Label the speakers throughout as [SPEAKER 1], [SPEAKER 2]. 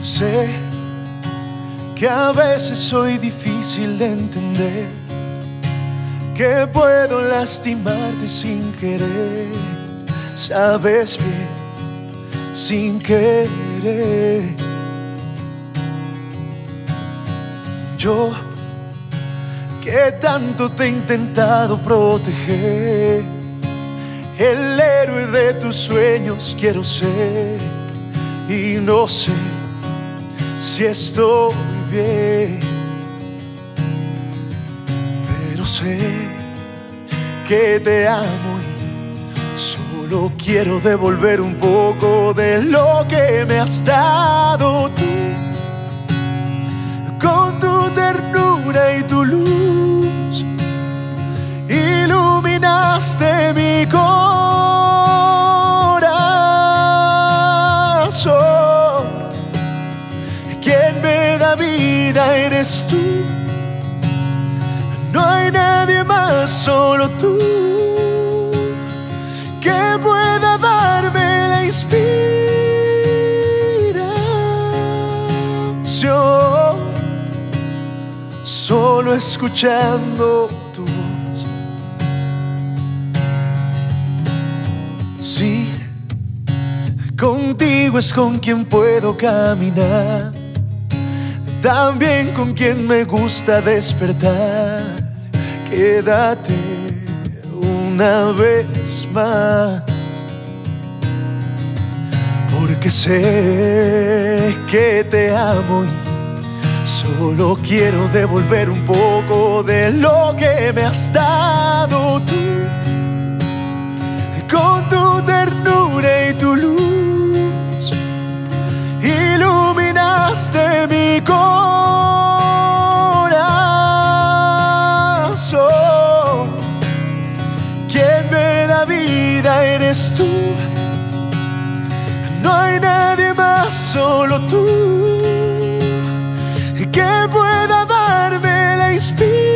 [SPEAKER 1] Sé que a veces soy difícil de entender, que puedo lastimarte sin querer, sabes bien, sin querer. Yo que tanto te he intentado proteger, el héroe de tus sueños quiero ser y no sé si estoy bien, pero sé que te amo y solo quiero devolver un poco de lo que me has dado eres tú. No hay nadie más, solo tú, que pueda darme la inspiración. Solo escuchando tu voz. Sí, contigo es con quien puedo caminar también con quien me gusta despertar. Quédate una vez más, porque sé que te amo y solo quiero devolver un poco de lo que me has dado tú, vida eres tú. No hay nadie más, solo tú, que pueda darme la inspiración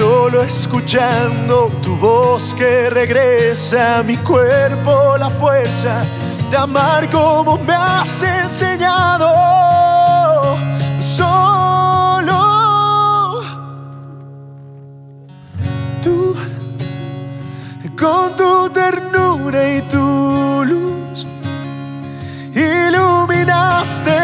[SPEAKER 1] solo escuchando tu voz que regresa a mi cuerpo la fuerza de amar como me has enseñado. Ternura y tu luz, iluminaste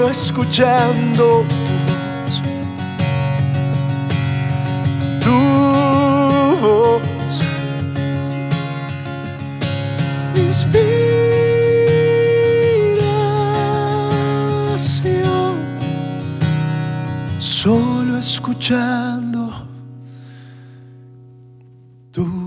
[SPEAKER 1] Solo escuchando tu voz. Tu voz inspiración. Solo escuchando tu